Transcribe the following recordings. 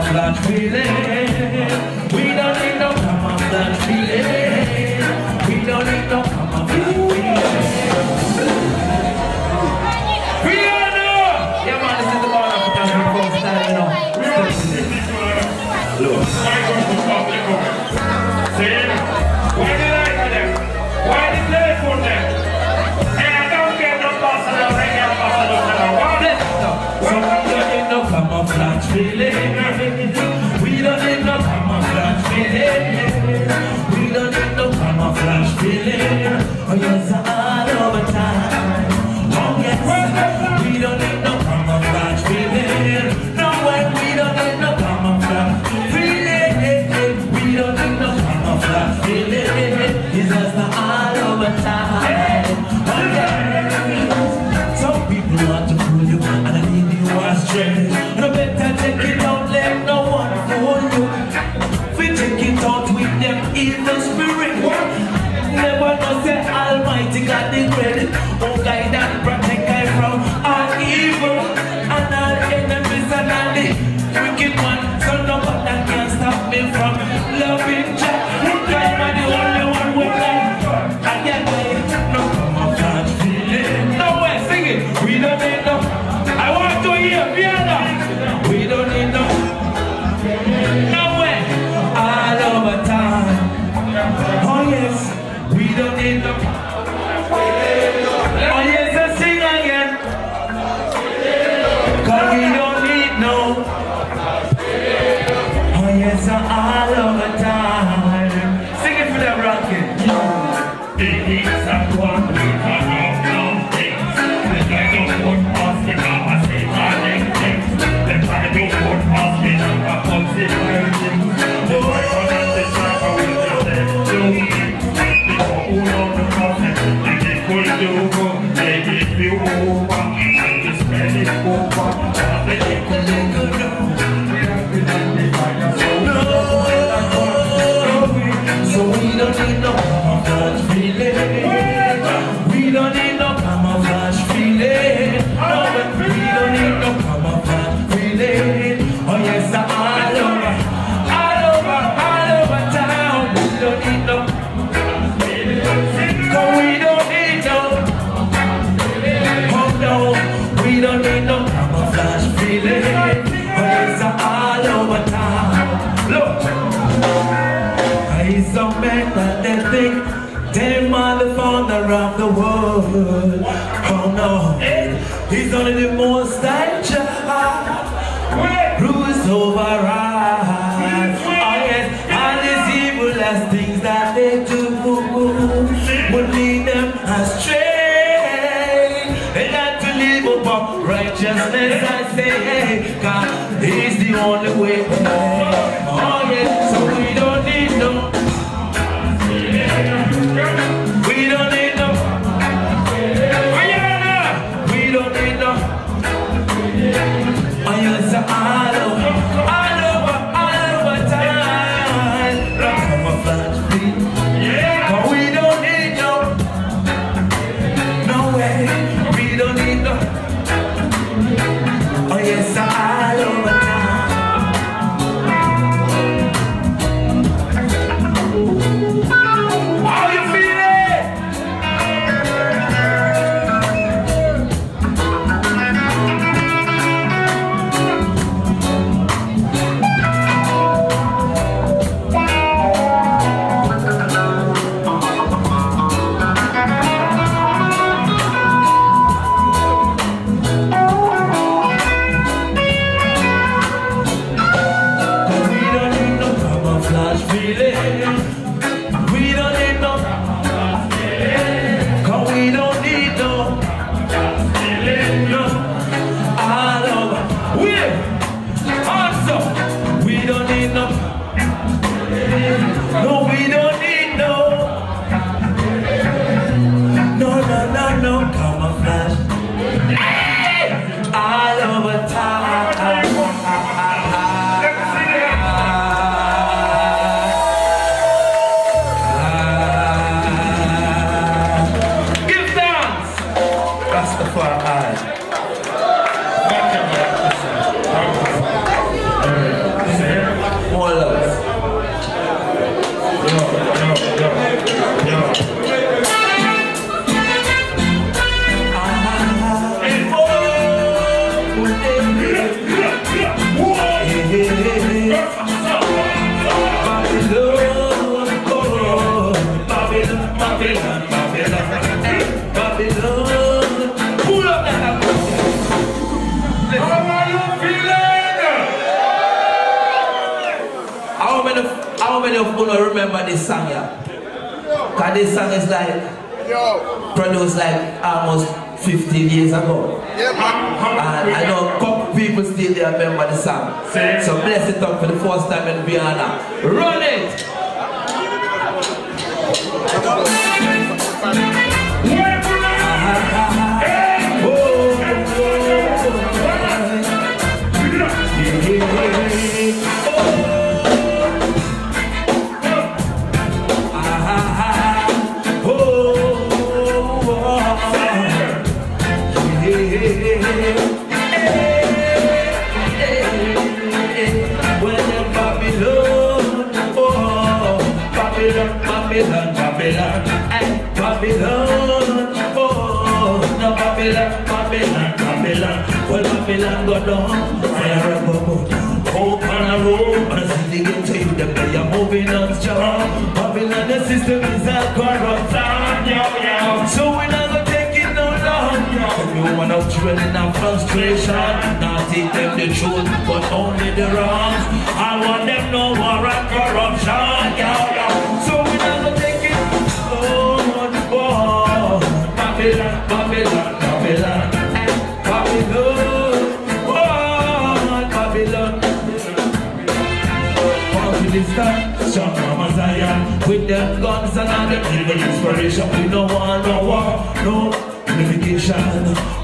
feeling. We don't need no camouflage feeling. We don't need no come for your side all the time. Oh yes, we don't need no camouflage feeling. No way, we don't need no camouflage feeling. We don't need no camouflage feeling. It's just the all over time. Oh yes, some people want to fool you, and I need you. no camouflage feeling Eyes all over town Eyes on men and they think Them are the founder of the world. Oh no He's only the most style. restless I say, God is the only way many, of you remember this song yeah? Cause this song is like Yo. produced like almost 15 years ago. Yeah. And I know a couple people still there remember the song. Say. So bless it up for the first time in Vienna. Run it! Babylon, Babylon, eh, Babylon, oh, no Babylon, Babylon, Babylon. Well, Babylon go down, fire go go down. Hope on a road, and see the ghetto you them they are moving on strong. Babylon, the system is a corrupt town, yo yo. So we not gonna take it no long, yo. You wanna dwelling on frustration, not teach them the truth, but only the wrongs. I want them no war and corruption, yo Babylon, Babylon, Babylon, Babylon, oh, Babylon. Come to this time, Mama Zion With them guns and all them evil inspiration. We no want no war, no unification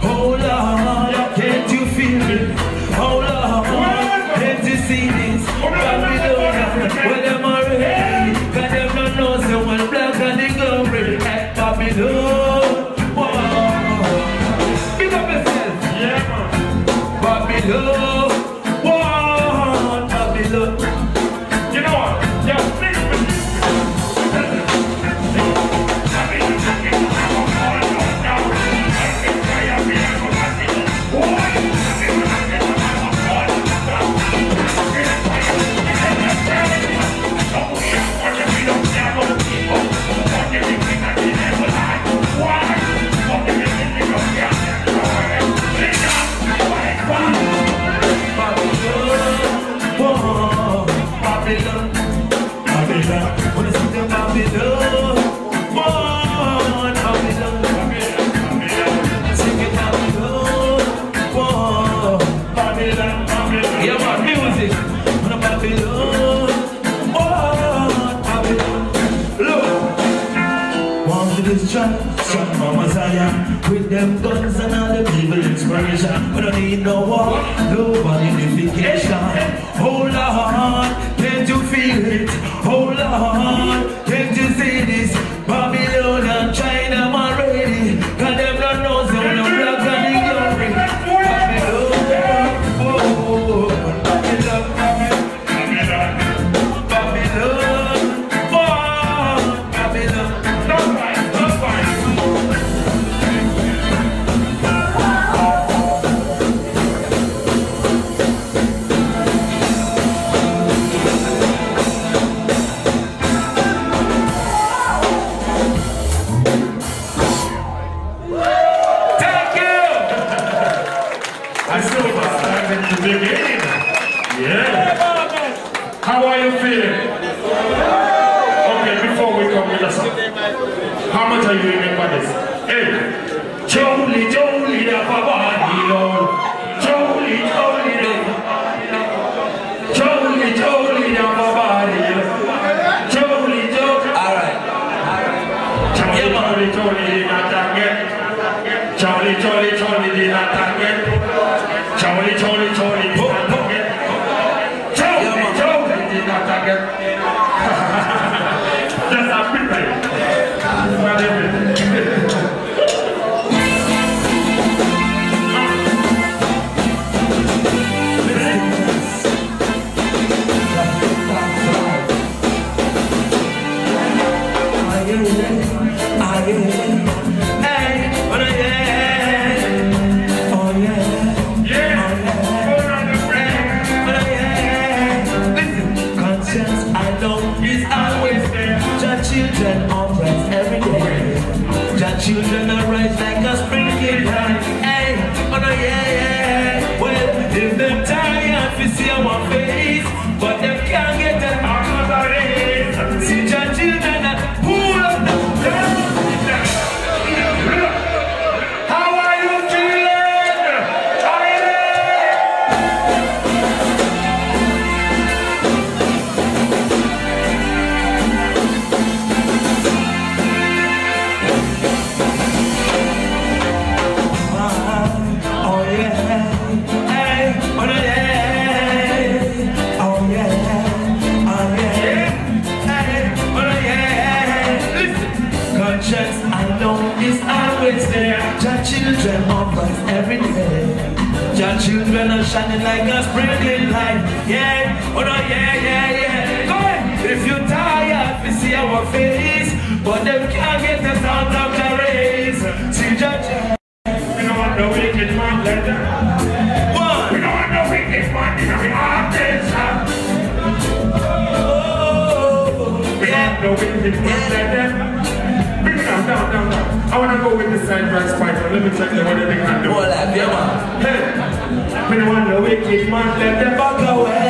wicked man like that. Back away.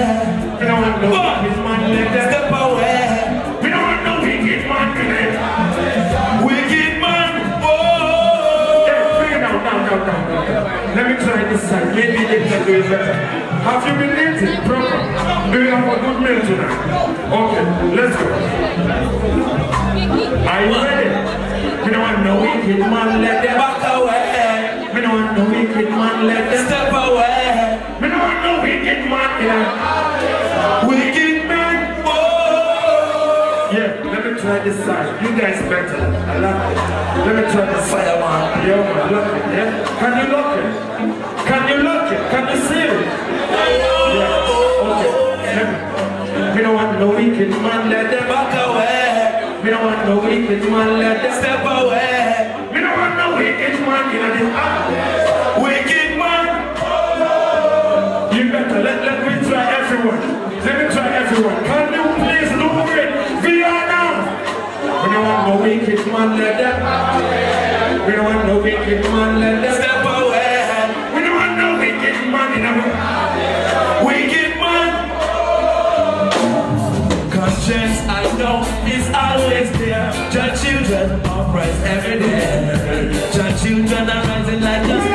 We don't want no wicked man like that. Step away. We don't want no wicked man. Wicked man. Oh. It down, down, down, down, down. Let me try this side. Maybe they can do it better. Have you been eating proper? Do you have a good meal tonight? Okay, let's go. Are you ready? We don't want no wicked man like that. Back away. We don't want no wicked man like that. Step away. Wicked man here. Wicked man. Oh. Yeah, let me try this side. You guys better. I love it. Let me try this side. Fireman. Yeah, man, lock it, yeah? Can you lock it? Can you lock it? Can you see it? Yeah, okay. We don't want no wicked man Let them Back away. We don't want no wicked man Let them Step away. We don't want no wicked man in this house. Everyone. Let me try everyone. Can you please do it? Vienna! We don't want no wicked man like that. We don't want no wicked man like that. Step away. We don't want no wicked man in our Wicked man. Conscience, I know, is always there. Your children oppressed every day. Your children are rising like a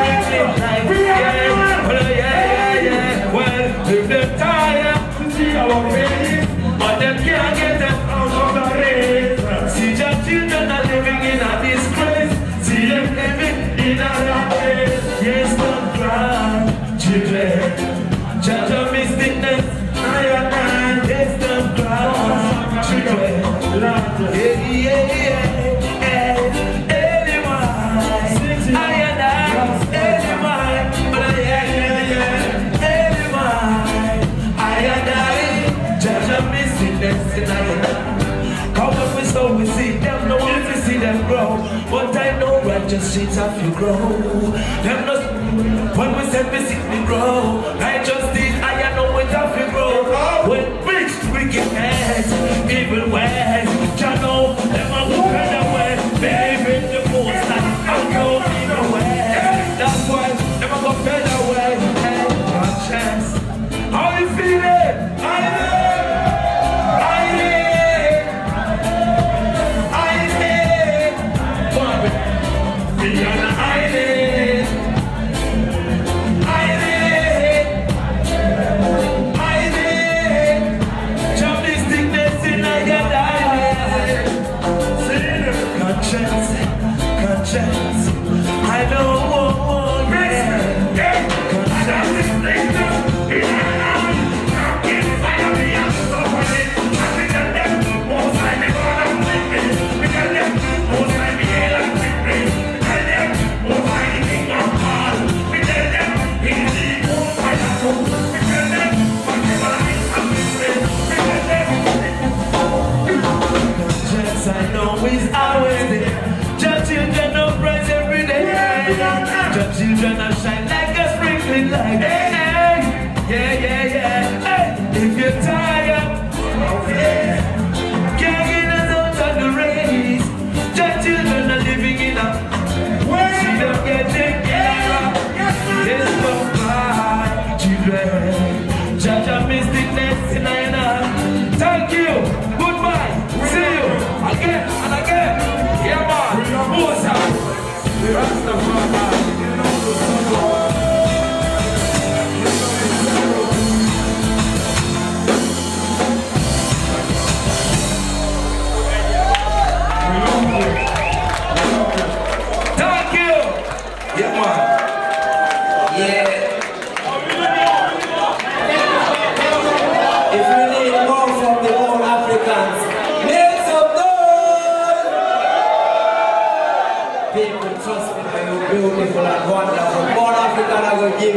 grow. Them no, when we said we see me grow, righteous deeds I know it have to grow. When rich wicked heads, evil ways,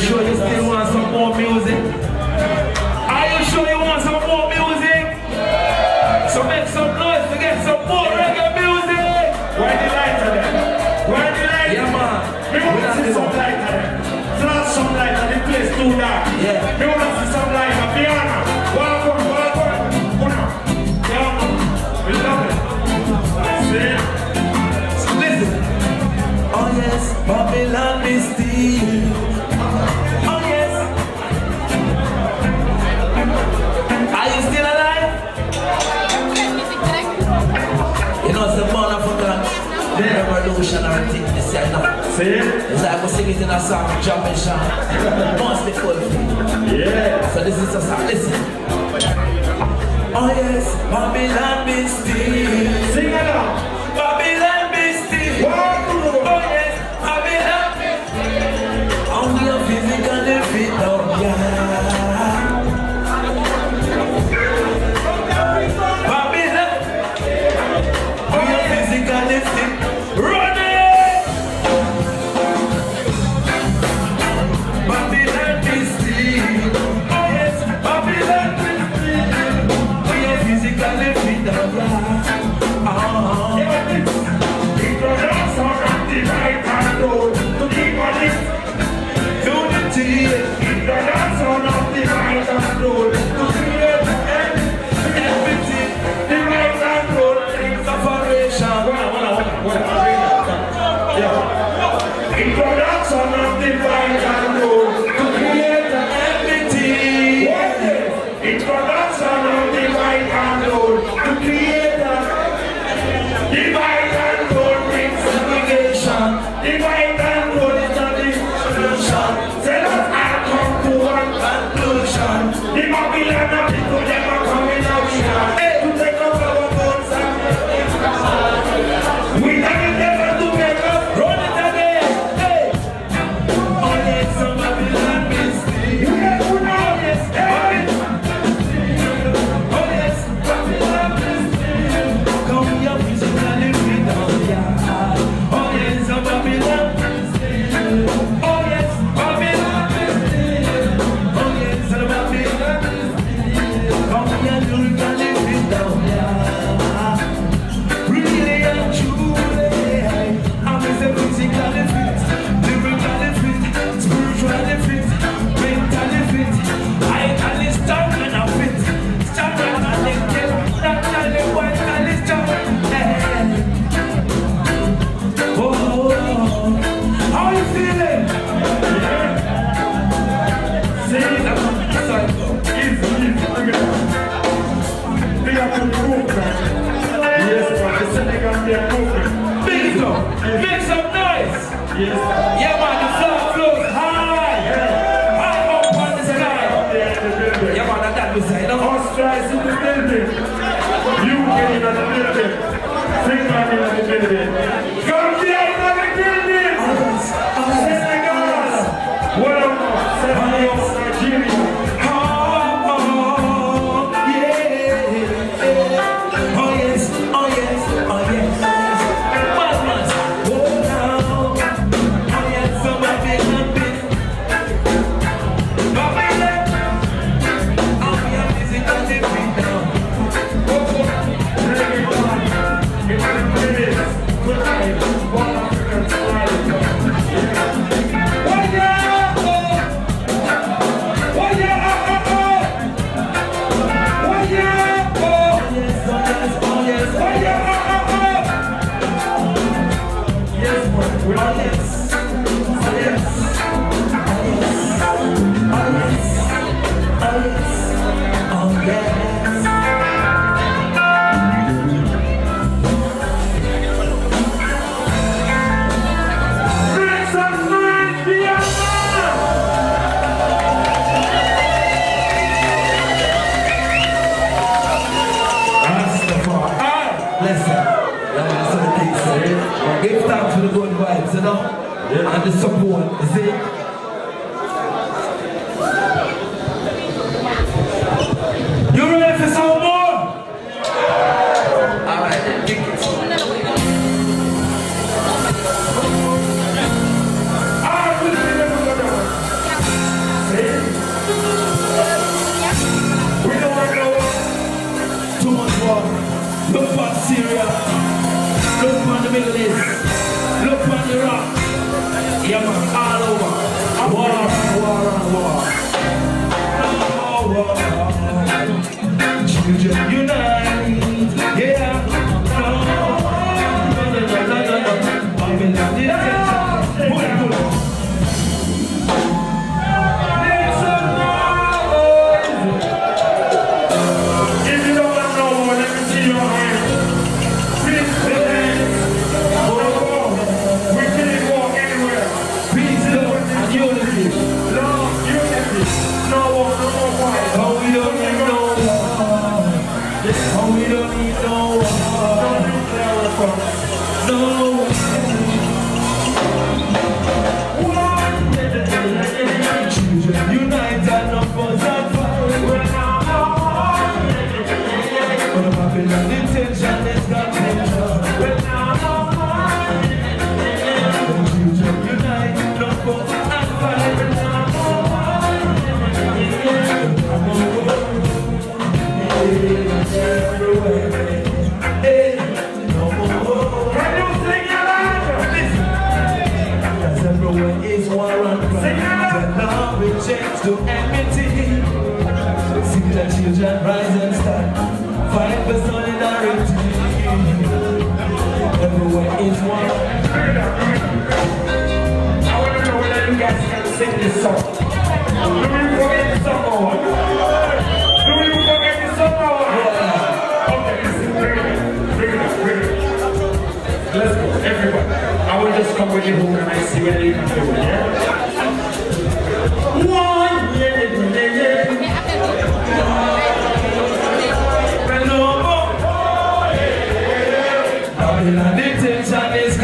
sure you still want some more music? Are you sure you want some more music? So make some noise to get some more reggae music! Where the lights are there? Where the lights? Yeah, man. We want to see some light on them. Flash some light on the place too dark. Yeah. We want to see saying? It's like we're singing in a song, jump jumping shot. Monster Yeah. So this is just song. listen. Oh yes, Babylon is still. and the support. to see. victims and his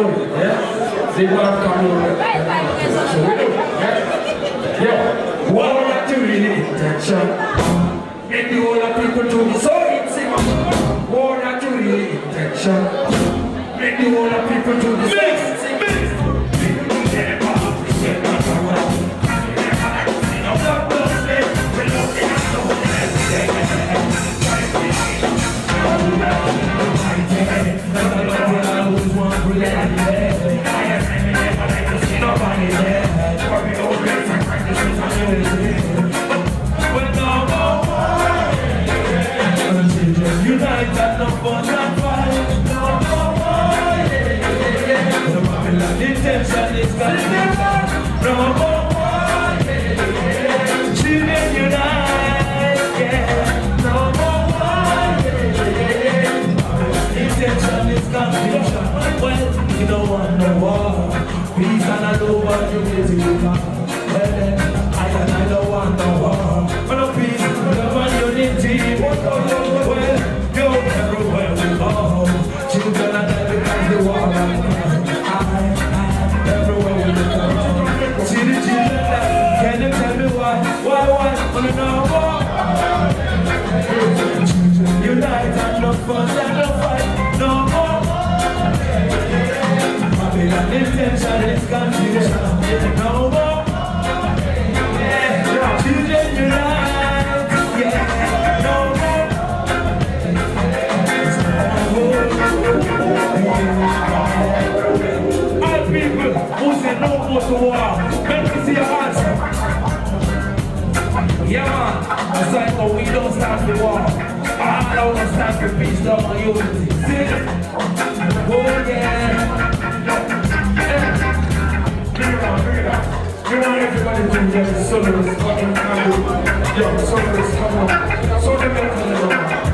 Cameroon. Yeah? They were of Cameroon. So we know, Yeah? Yeah. One of the two in intention. And the other people too. So it's a one of the two in intention. And the other people too. Unity Well Yeah man, that's why we don't stop the war. I don't want to stop the peace, love and unity. See? Oh yeah. Bring it it. You want everybody to hear the solos coming on. Yo, solos come on. So the metal,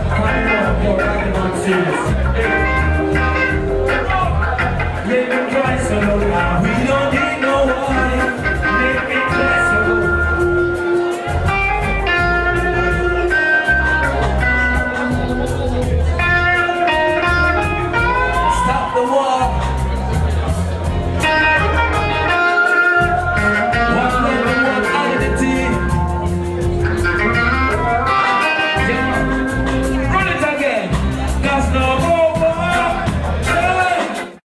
come on, yo, rockin' on serious. Hey.